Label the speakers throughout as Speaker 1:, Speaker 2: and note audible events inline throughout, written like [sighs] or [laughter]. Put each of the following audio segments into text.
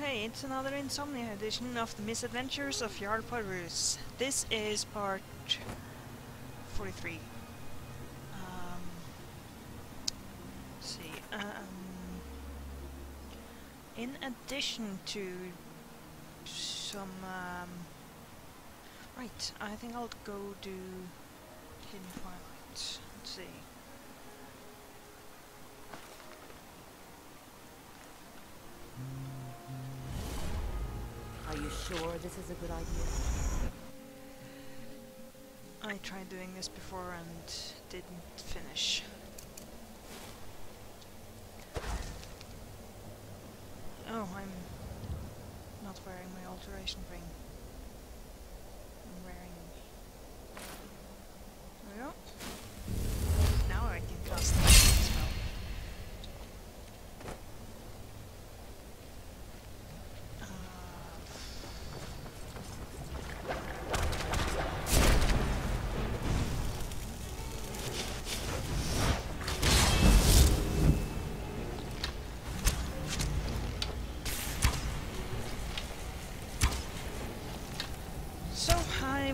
Speaker 1: hey, it's another Insomnia edition of the Misadventures of Yarl Paruz. This is part 43. Um, see. Um, in addition to some... Um, right, I think I'll go do Hidden Twilight. Let's see.
Speaker 2: Are you sure this is a good idea?
Speaker 1: I tried doing this before and didn't finish. Oh, I'm not wearing my alteration ring.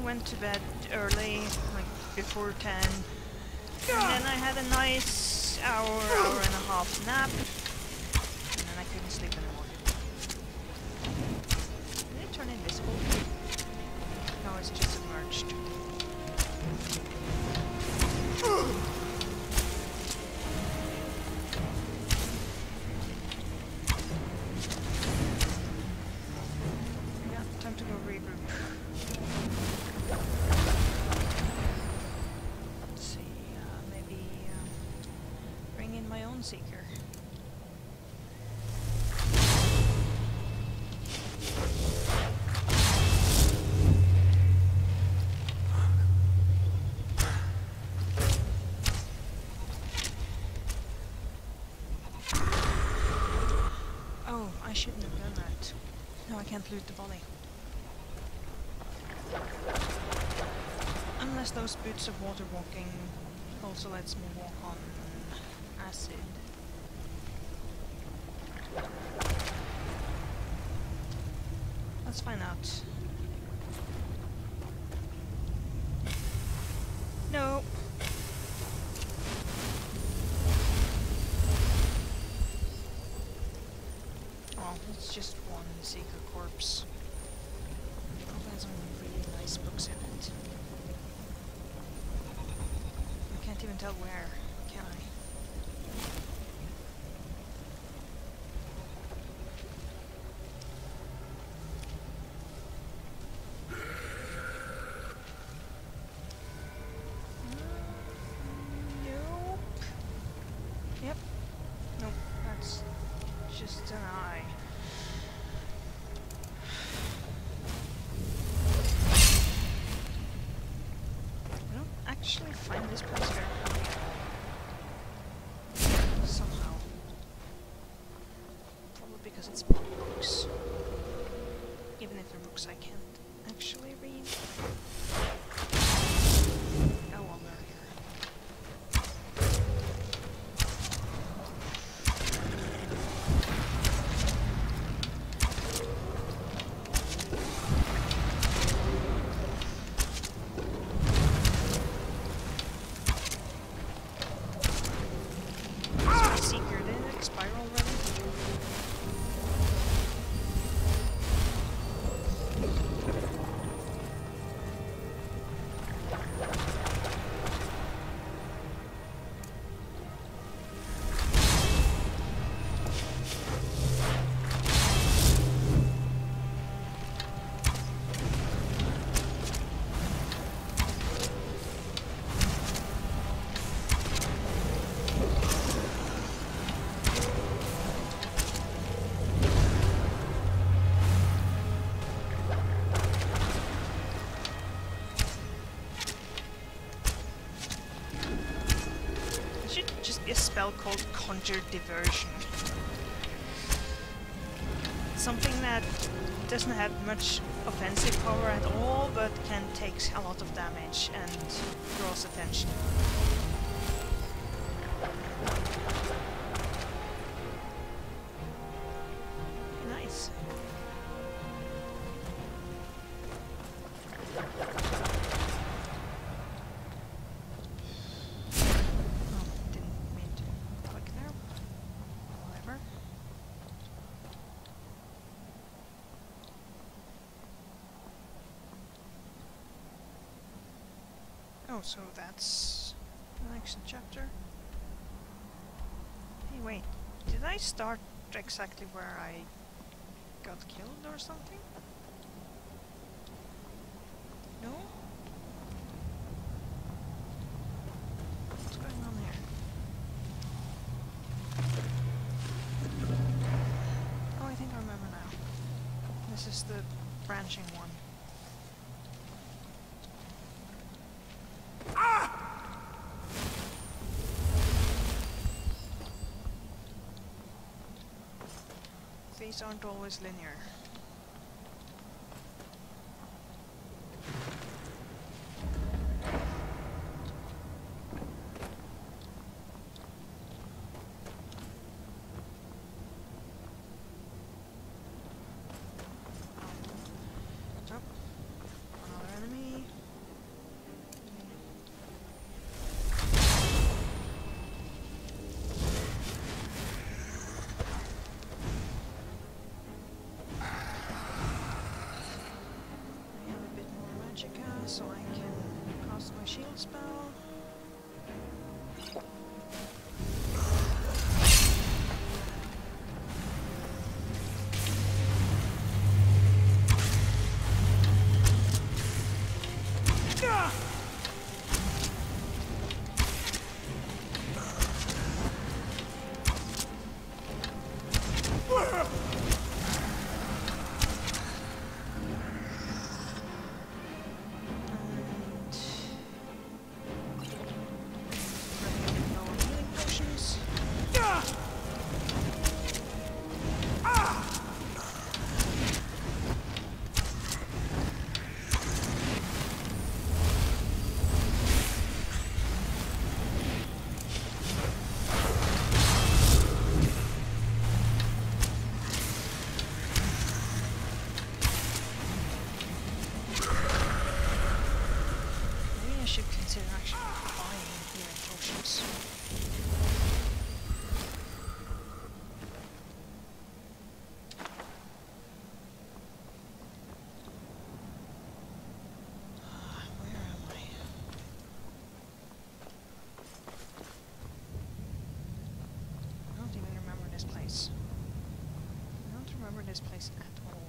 Speaker 1: Went to bed early, like before 10, and then I had a nice hour, hour and a half nap, and then I couldn't sleep anymore. Did it turn invisible? No, it's just submerged. Can't loot the body. Unless those boots of water walking also lets me walk on acid. Let's find out. No. Oh, it's just one Seeker corpse. Oh, has some really nice books in it. I can't even tell where, called Conjure Diversion. Something that doesn't have much offensive power at all, but can take a lot of damage and draws attention. Oh, so that's the next chapter. Hey, wait. Did I start exactly where I got killed or something? No? What's going on here? Oh, I think I remember now. This is the branching one. These aren't always linear. Spell. Place at all.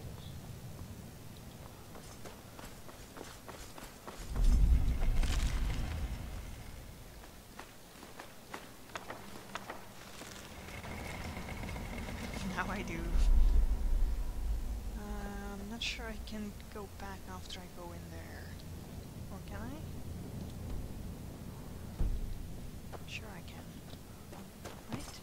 Speaker 1: Now I do. Uh, I'm not sure I can go back after I go in there. Or can I? Sure I can. Right?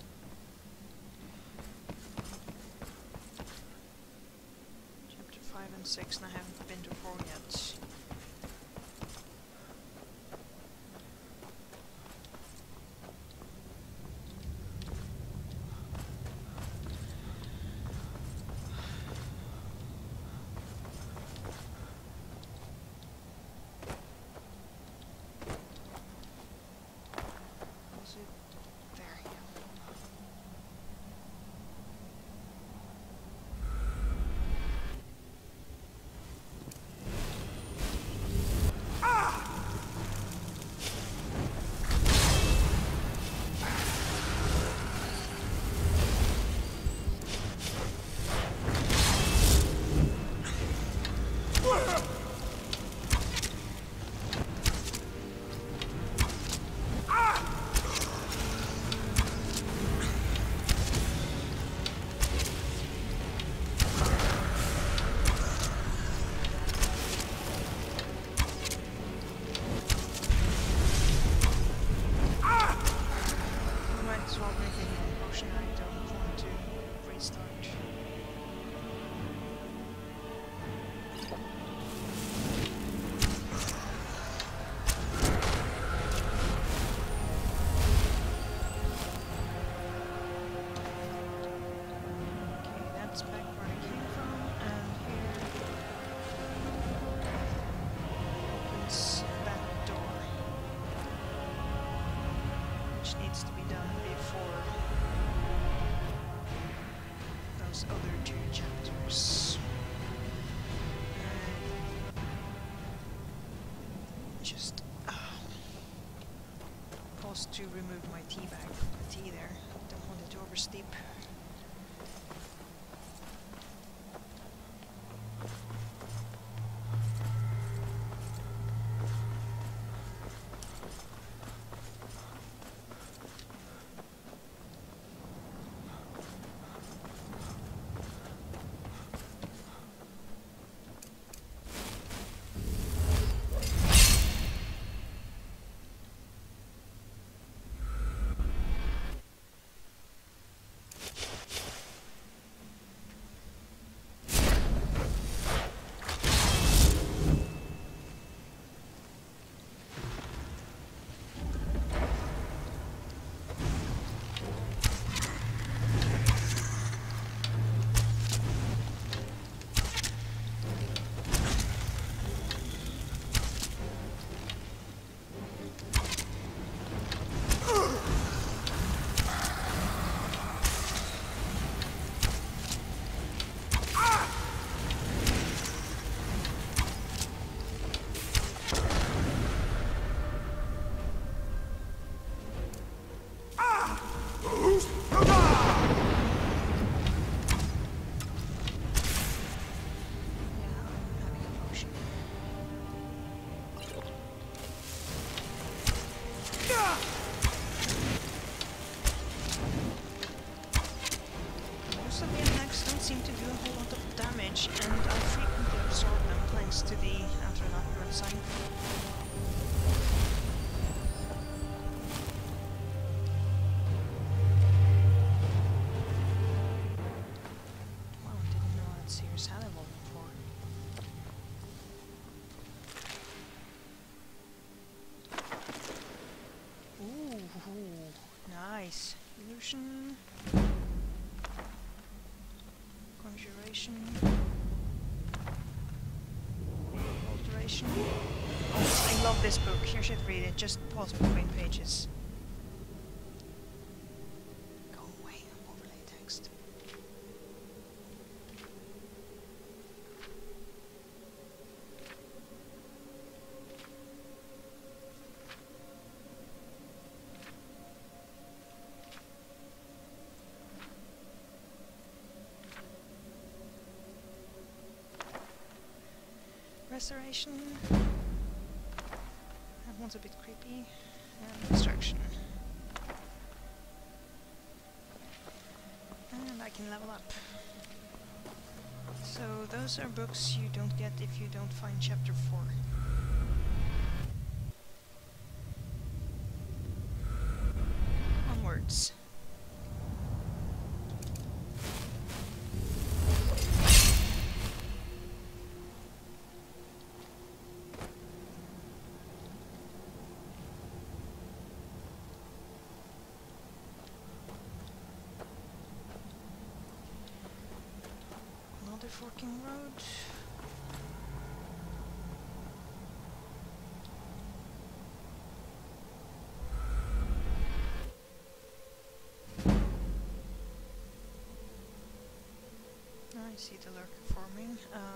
Speaker 1: 5 and 6 and I haven't been to 4 yet. To remove my tea bag from the tea there. Don't want it to oversteep. Nice. Illusion. Conjuration. Alteration. Oh, I love this book. You should read it. Just pause between pages. Go away. Overlay text. That one's a bit creepy. And. And I can level up. So those are books you don't get if you don't find chapter 4. I see the lurker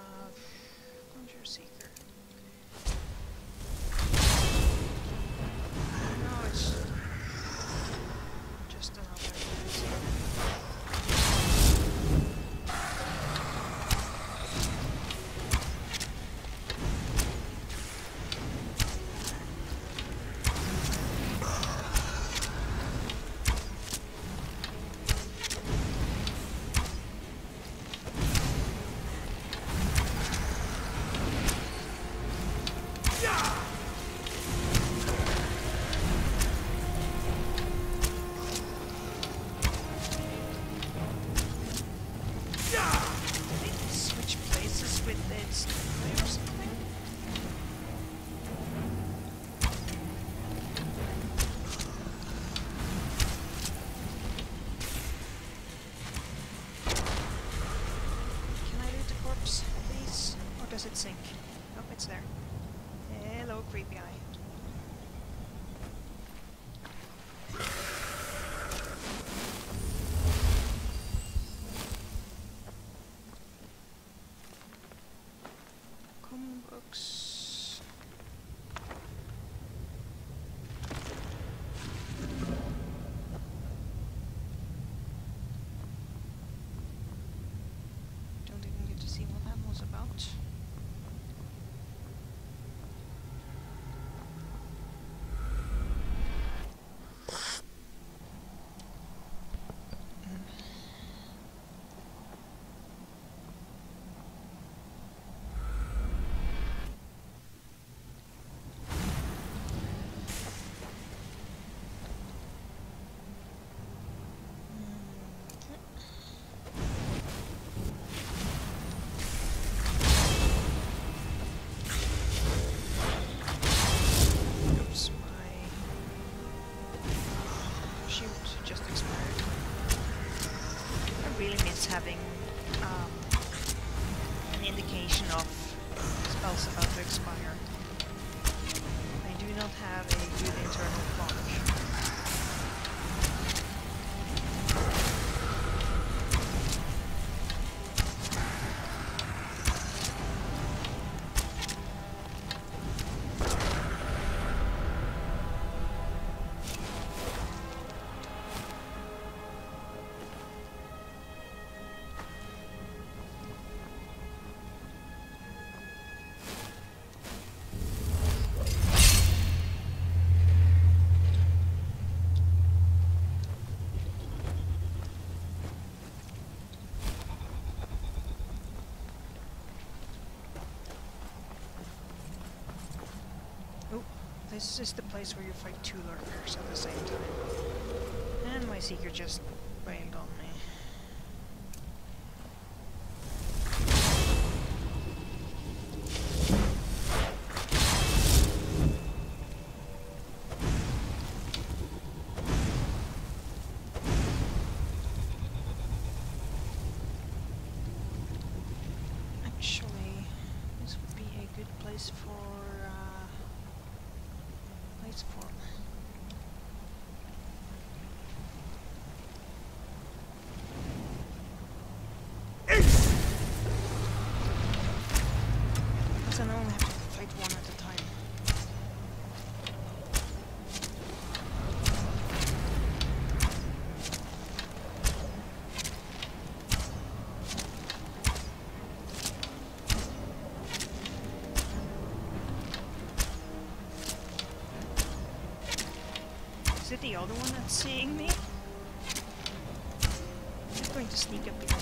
Speaker 1: It sink? This is the place where you fight two lurkers at the same time. And my seeker just ran gone. the other one that's seeing me? I'm going to sneak up behind.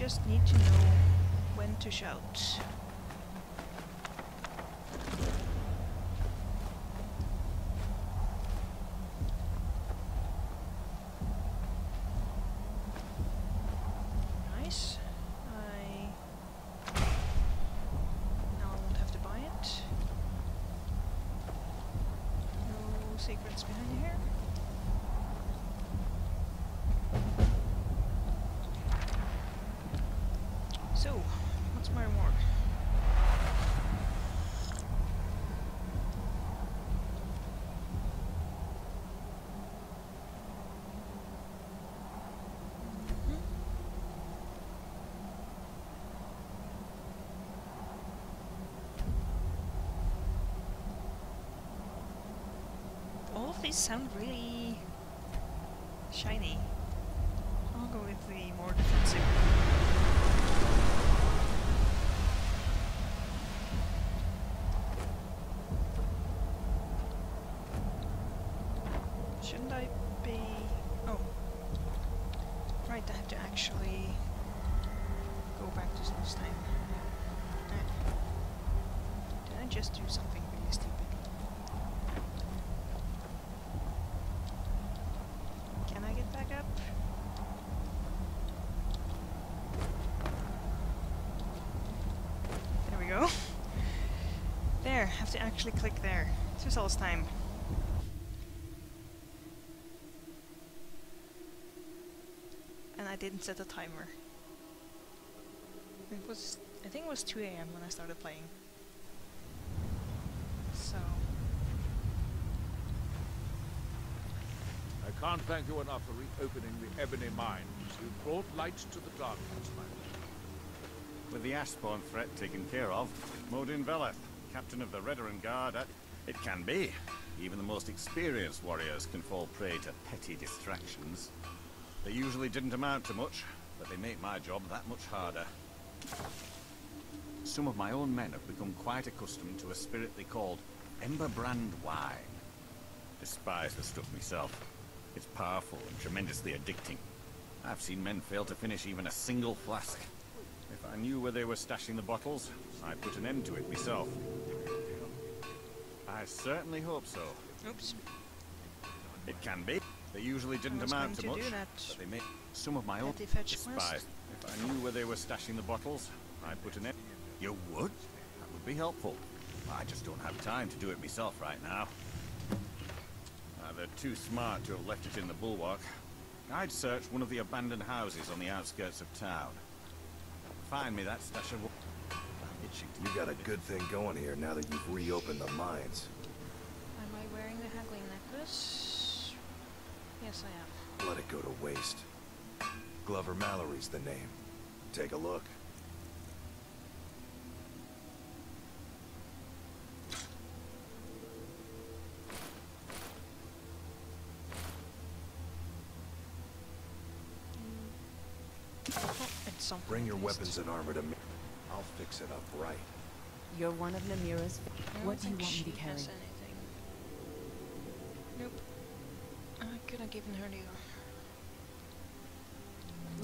Speaker 1: Just need to know when to shout. Nice. I now won't have to buy it. No secrets behind here. So, what's my reward? Hmm? These sound really shiny. I'll go with the more defensive. Shouldn't I be... Oh. Right, I have to actually go back to this time. Did I just do something really stupid? Can I get back up? There we go. [laughs] There, have to actually click there. This all this time. And I didn't set a timer. It was, I think it was 2 a.m. when I started playing. So,
Speaker 3: I can't thank you enough for reopening the Ebony Mines. You've brought light to the darkness, my lord.
Speaker 4: With the Ashbourne threat taken care of, Modyn Veleth, captain of the Redoran Guard, uh, it can be. Even the most experienced warriors can fall prey to petty distractions. They usually didn't amount to much, but they make my job that much harder. Some of my own men have become quite accustomed to a spirit they called Emberbrand wine. Despise the stuff myself. It's powerful and tremendously addicting. I've seen men fail to finish even a single flask. If I knew where they were stashing the bottles, I'd put an end to it myself. I certainly hope so.
Speaker 1: oops.
Speaker 4: It can be. They usually didn't amount to
Speaker 1: to
Speaker 4: much, but they made some of my own
Speaker 1: Petty fetch
Speaker 4: despise.
Speaker 1: quest.
Speaker 4: If I knew where they were stashing the bottles, I'd put an end. You would? That would be helpful. I just don't have time to do it myself right now. Uh, they're too smart to have left it in the bulwark. I'd search one of the abandoned houses on the outskirts of town. Find me that stash of. I'm itching to
Speaker 5: You got a good thing going here now that you've reopened the mines.
Speaker 1: Am I wearing the haggling necklace? Yes, I am.
Speaker 5: Let it go to waste. Glover Mallory's the name. Take a look.
Speaker 1: It's something.
Speaker 5: Bring your weapons and armor to me. I'll fix it up right.
Speaker 2: You're one of Namira's. What do you want me to carry?
Speaker 1: has anything. Nope. I could have given her the.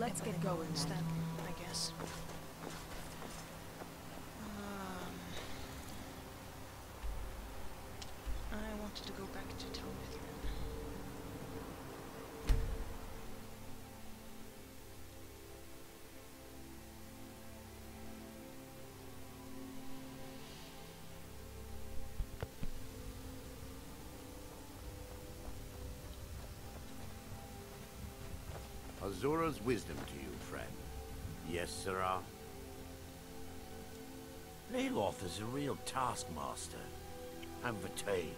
Speaker 2: Let's get going
Speaker 1: instead,
Speaker 2: then.
Speaker 1: I guess. Um, I wanted to go back to Town Mithryn.
Speaker 6: Azura's wisdom to you, friend. Yes, sirrah. Neloth is a real taskmaster. And for tea,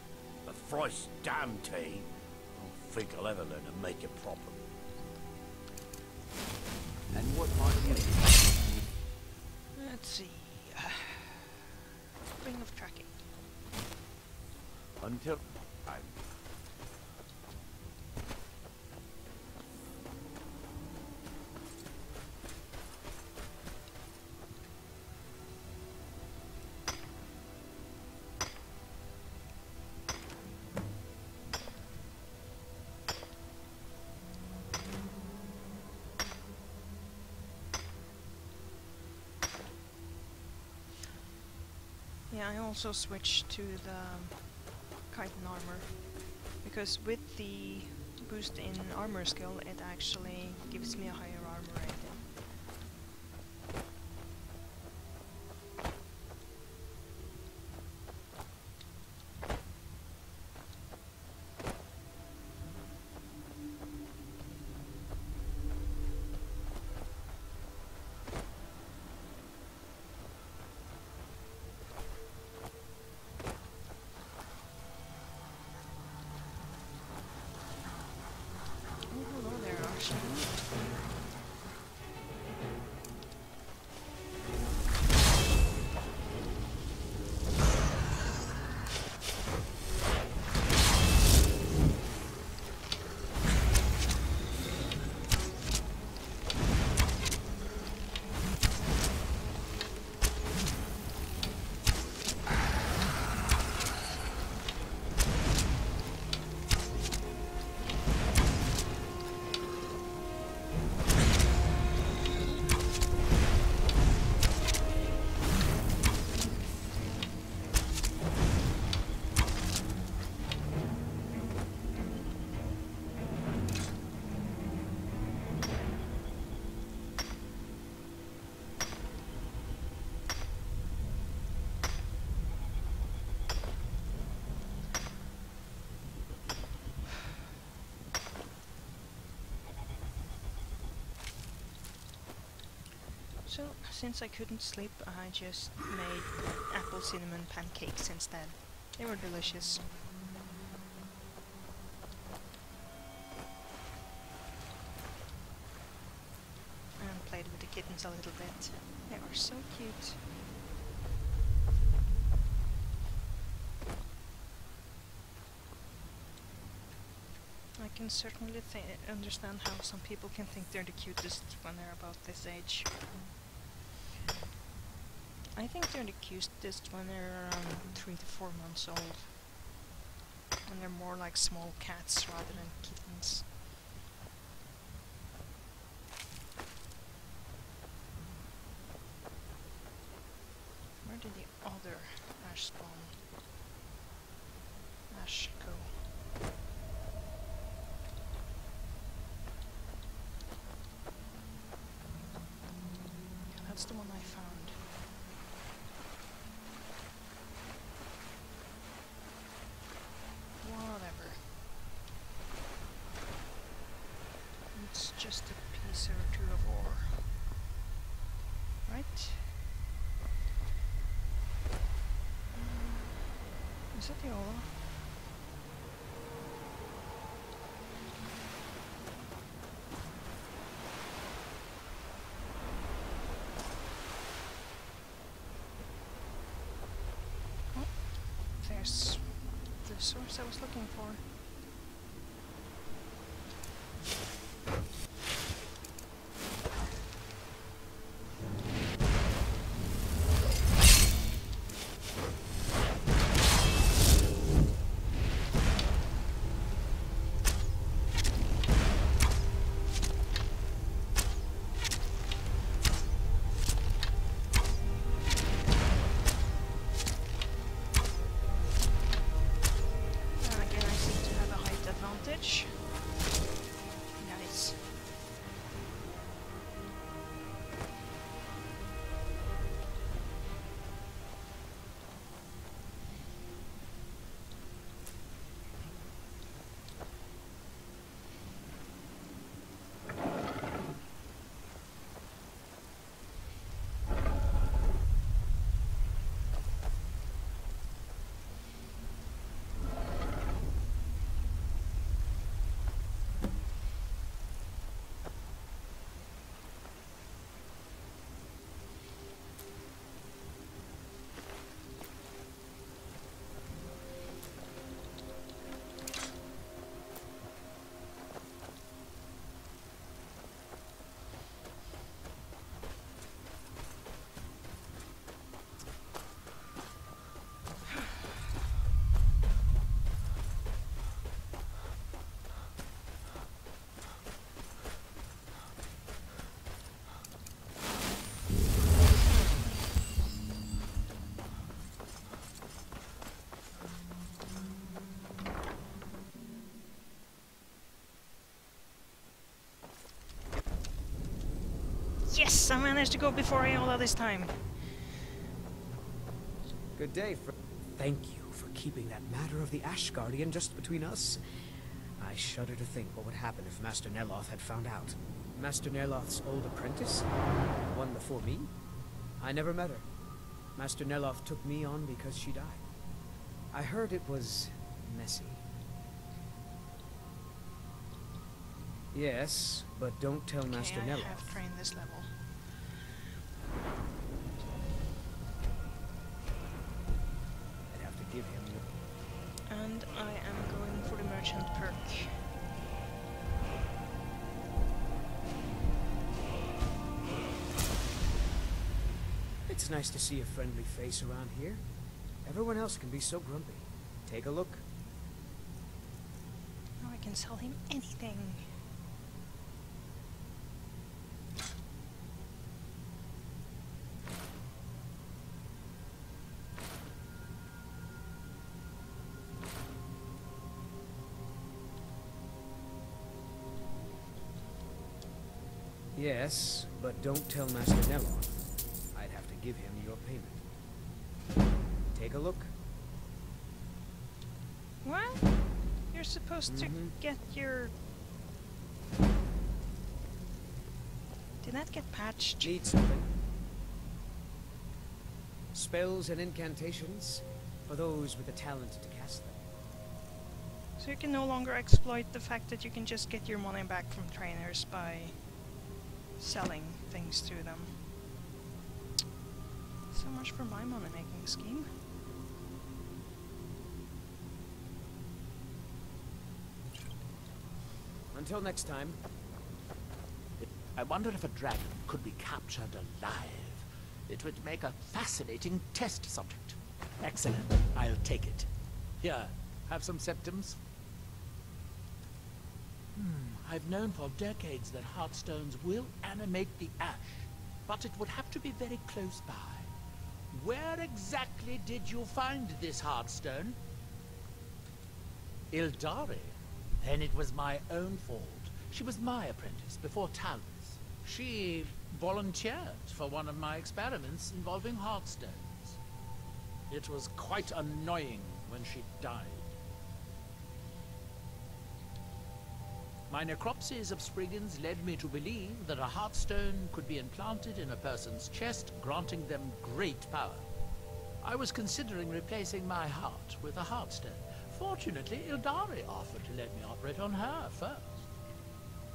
Speaker 6: a thrice damn tea, I don't think I'll ever learn to make it proper. And what might you
Speaker 1: Let's see. [sighs] Ring of tracking.
Speaker 6: Until
Speaker 1: Yeah, I also switched to the um, chitin armor because with the boost in armor skill, it actually gives me a higher So, since I couldn't sleep, I just made apple cinnamon pancakes instead. They were delicious. And played with the kittens a little bit. They were so cute. I can certainly understand how some people can think they're the cutest when they're about this age. I think they're the cutest when they're around three to four months old. When they're more like small cats rather than kittens. Where did the other ash spawn? Ash go. Yeah, that's the one I found. Whatever. It's just a piece or two of ore. Right? Is that the ore? Oh, there's the source I was looking for. Yes, I managed to go before Aola this time.
Speaker 7: Good day, fr- Thank you for keeping that matter of the Ash Guardian just between us. I shudder to think what would happen if Master Neloth had found out. Master Neloth's old apprentice? The one before me? I never met her. Master Neloth took me on because she died. I heard it was messy. Yes, but don't tell Master
Speaker 1: okay, I
Speaker 7: Neloth.
Speaker 1: have trained this level. Merchant perk.
Speaker 7: It's nice to see a friendly face around here. Everyone else can be so grumpy. Take a look.
Speaker 1: Now I can sell him anything.
Speaker 7: Yes, but don't tell Master Neloth. I'd have to give him your payment. Take a look.
Speaker 1: What? You're supposed
Speaker 7: Mhm.
Speaker 1: to get your... Did that get patched?
Speaker 7: Need something? Spells and incantations for those with the talent to cast them.
Speaker 1: So you can no longer exploit the fact that you can just get your money back from trainers by selling things to them. So much for my money making scheme.
Speaker 7: Until next time.
Speaker 6: I wonder if a dragon could be captured alive. It would make a fascinating test subject.
Speaker 8: Excellent. I'll take it. Here, have some symptoms.
Speaker 6: Hmm, I've known for decades that heartstones will animate the ash, but it would have to be very close by. Where exactly did you find this heartstone?
Speaker 8: Ildari. Then it was my own fault. She was my apprentice before Talvas. She volunteered for one of my experiments involving heartstones. It was quite annoying when she died. My necropsies of Spriggans led me to believe that a heartstone could be implanted in a person's chest, granting them great power. I was considering replacing my heart with a heartstone. Fortunately, Ildari offered to let me operate on her first.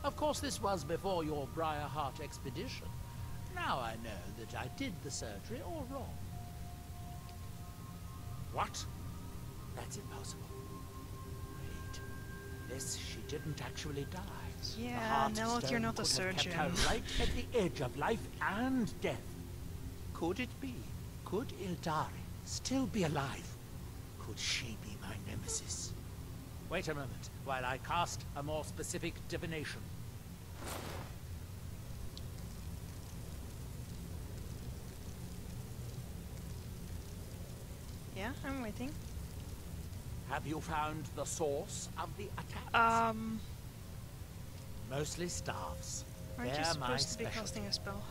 Speaker 8: Of course, this was before your Briarheart expedition. Now I know that I did the surgery all wrong.
Speaker 6: What? That's impossible. This she didn't actually die.
Speaker 1: Yeah, now that you're not a
Speaker 6: surgeon. kept her right at the edge of life and death. Could it be? Could Ildari still be alive? Could she be my nemesis?
Speaker 8: Wait a moment, while I cast a more specific divination.
Speaker 1: Yeah, I'm waiting.
Speaker 6: Have you found the source of the attack?
Speaker 1: Um,
Speaker 6: Mostly staffs.
Speaker 1: aren't you
Speaker 6: They're my
Speaker 1: supposed to be casting a spell?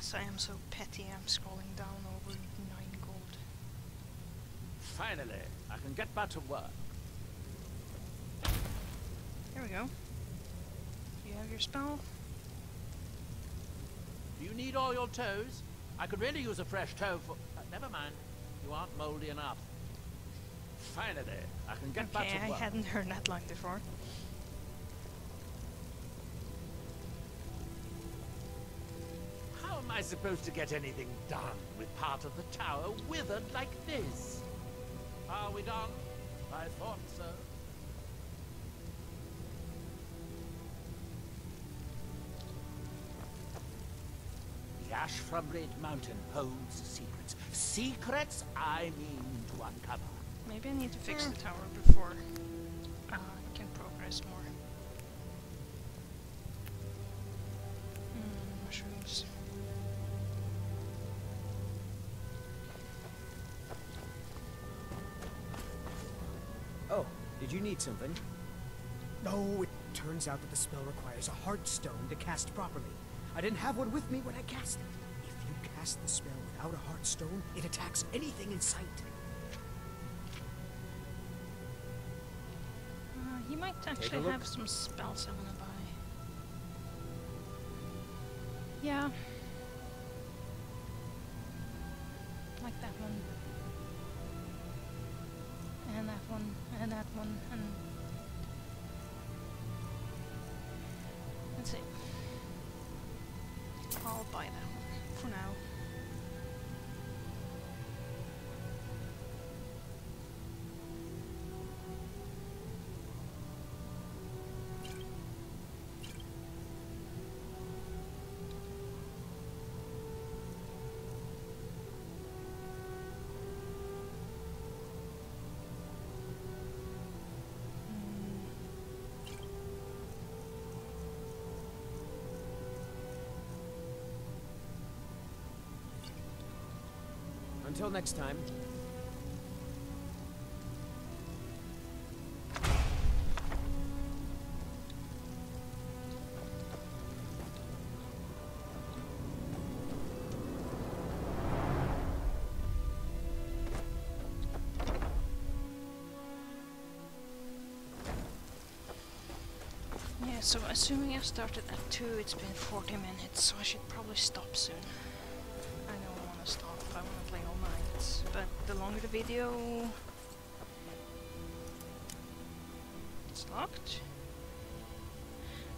Speaker 1: Yes, I am so petty. I'm scrolling down over nine gold.
Speaker 8: Finally, I can get back to work.
Speaker 1: There we go. You have your spell.
Speaker 8: Do you need all your toes? I could really use a fresh toe for... Uh, never mind. You aren't moldy enough. Finally, I can get back to
Speaker 1: I
Speaker 8: work.
Speaker 1: I hadn't heard that line before.
Speaker 6: I supposed to get anything done with part of the tower withered like this?
Speaker 8: Are we done? I thought so.
Speaker 6: The ash from Red Mountain holds secrets. Secrets I mean to uncover.
Speaker 1: Maybe I need to fix the tower before uh, I can progress more. Mm, mushrooms.
Speaker 7: Did you need something? No, it turns out that the spell requires a heart stone to cast properly. I didn't have one with me when I cast it. If you cast the spell without a heart stone, it attacks anything in sight.
Speaker 1: Uh, he might actually have some spells I wanna buy. Yeah.
Speaker 7: Until next time.
Speaker 1: Yeah, so assuming I started at 2, it's been 40 minutes, so I should probably stop soon. The longer the video... It's locked?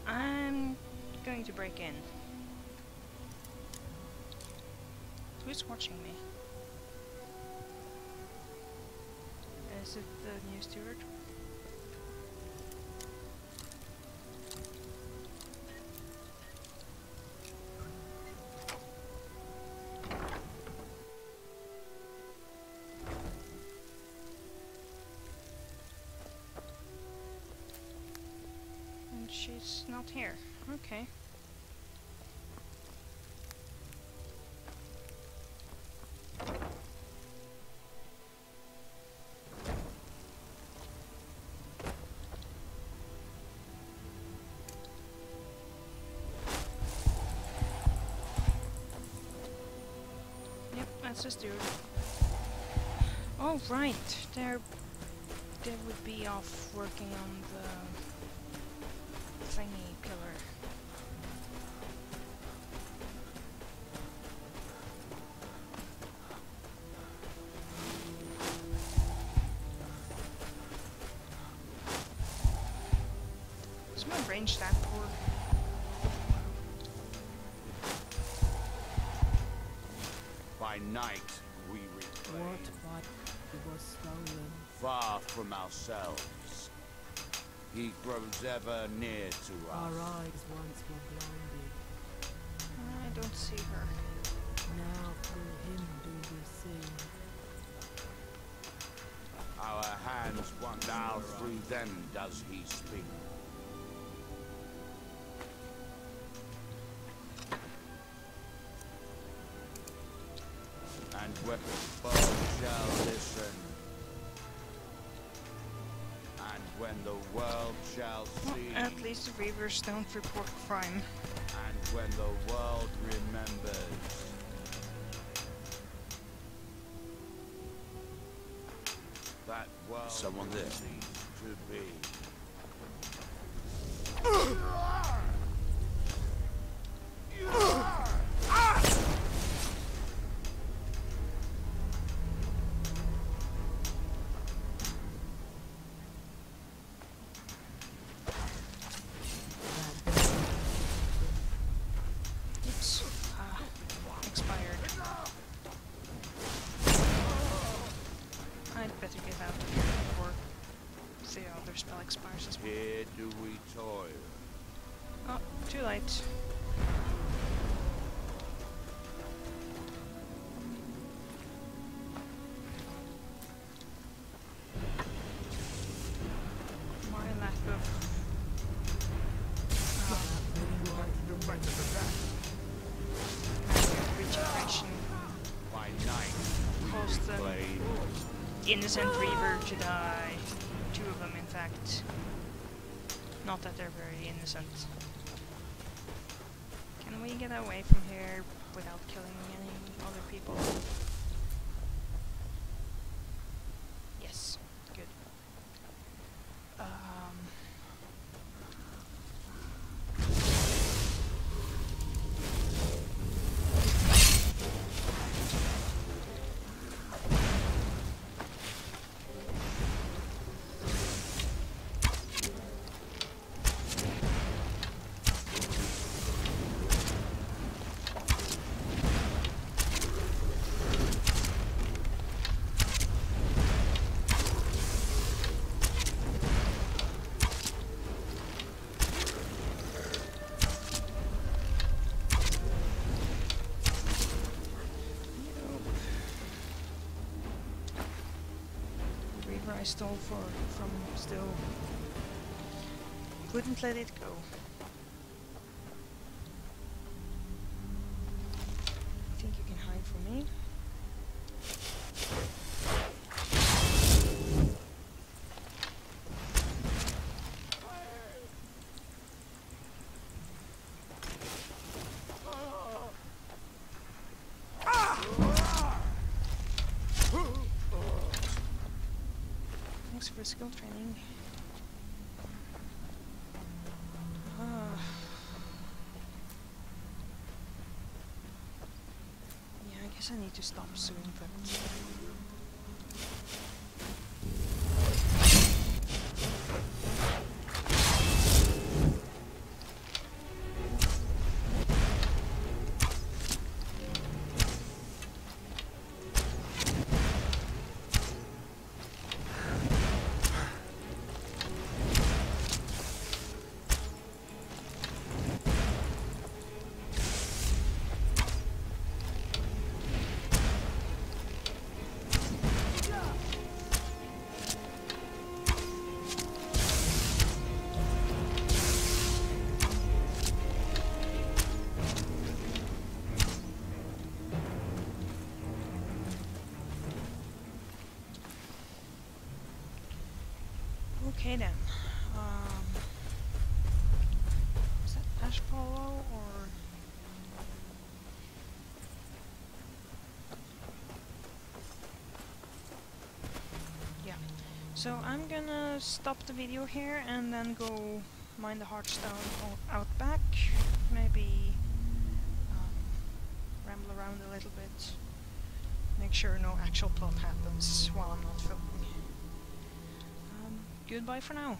Speaker 1: I'm going to break in. Who's watching me? Is it the new steward? Not here. Okay. Yep, that's just dude. Oh right, they're they would be off working on the
Speaker 9: night we reclaim,
Speaker 2: What but was stolen?
Speaker 9: far from ourselves. He grows ever near to us.
Speaker 2: Our eyes once were blinded.
Speaker 1: I don't see her.
Speaker 2: Now through him do we see.
Speaker 9: Our hands once now through them does he speak. World shall
Speaker 1: Well, at least the Reavers don't report crime.
Speaker 9: and when the world remembers. That world
Speaker 5: Someone there.
Speaker 9: to be. [gasps]
Speaker 1: Ah! Innocent Reaver Jedi. Two of them, in fact. Not that they're very innocent. Can we get away from I stole for from still wouldn't let it go. Think you can hide from me? Thanks for skill training. Ah. [sighs] yeah, I guess I need to stop soon, but... So I'm gonna stop the video here and then go mine the Heartstone out back. Maybe um, ramble around a little bit. Make sure no actual plot happens while I'm not filming. Um, goodbye for now.